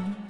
Mm-hmm.